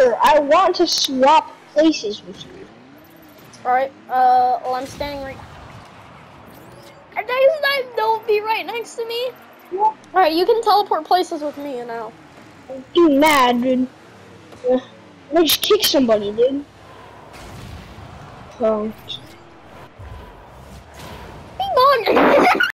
matter. I want to swap places with you. Alright, uh, well, I'm standing right. Are don't be right next to me? Alright, you can teleport places with me now. too mad, dude. Yeah. I just kick somebody, dude. Um,